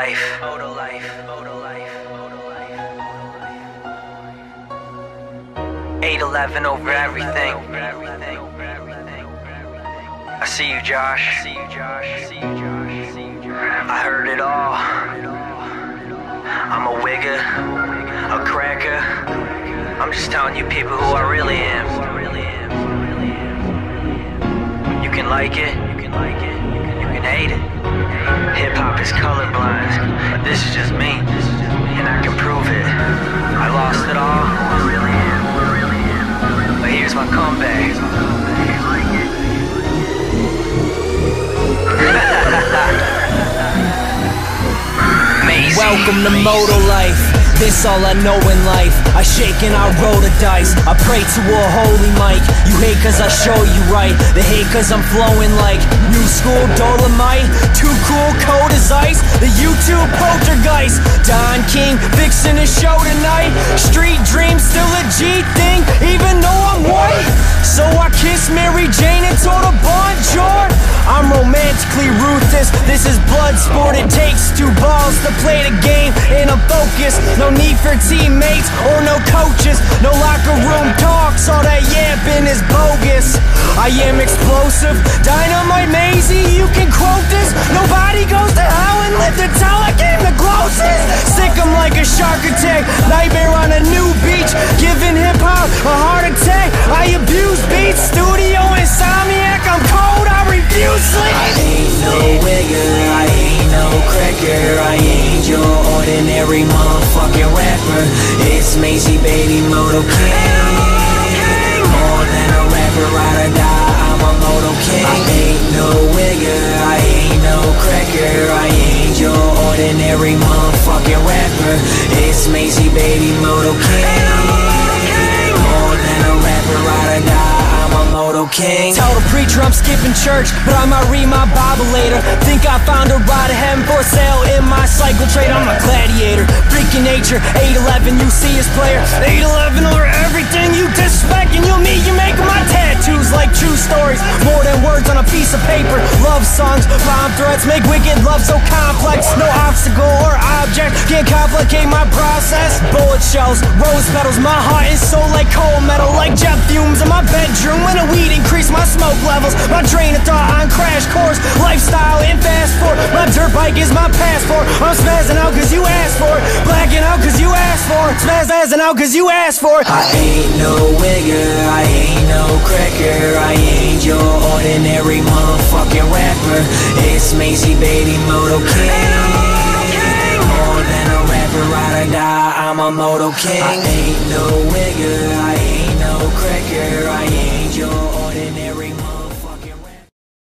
life. 811 over everything. I see you, Josh. I heard it all. I'm a wigger, a cracker. I'm just telling you people who I really am. You can like it, you can like it, you can hate it. Lost it all, but here's my comeback. Welcome to Moto Life. This all I know in life. I shake and I roll the dice. I pray to a holy mic. You hate cause I show you right. They hate cause I'm flowing like new school dolomite. Too cool, cold as ice. The YouTube poltergeist. Don King fixing a show tonight. Street dreams still a G thing, even though I'm blood sport. It takes two balls to play the game, and I'm focused. No need for teammates or no coaches. No locker room talks. All that yapping is bogus. I am explosive, dynamite Mayzee. Ordinary motherfucking rapper. It's Mayzee Baby Moto King. More than a rapper, ride or die, I'm a Moto King. I ain't no wigger, I ain't no cracker, I ain't your ordinary motherfucking rapper. It's Mayzee Baby Moto King. More than a rapper, ride or die, I'm a Moto King. Tell the preacher I'm skipping church, but I might read my Bible later. Think I found a ride of heaven for sale cycle trade. I'm a gladiator, freaking nature. 811, you see his player. 811 over everything you disrespect, and you'll meet you make my tattoos like true stories. More than words on a piece of paper. Love songs, bomb threats make wicked love so complex. No obstacle or object can complicate my process. Bullet shells, rose petals, my heart is so like cold metal, like jet fumes in my bedroom. When a weed smoke levels, my train of thought on crash course, lifestyle and fast forward. My dirt bike is my passport. I'm spazzing out cause you asked for it, blacking out cause you asked for it, spazzing out cause you asked for it. I ain't no wigger, I ain't no cracker, I ain't your ordinary motherfucking rapper. It's Mayzee Baby Moto King. Ride or die, I'm a Moto King. I ain't no wigger, I ain't no cracker, I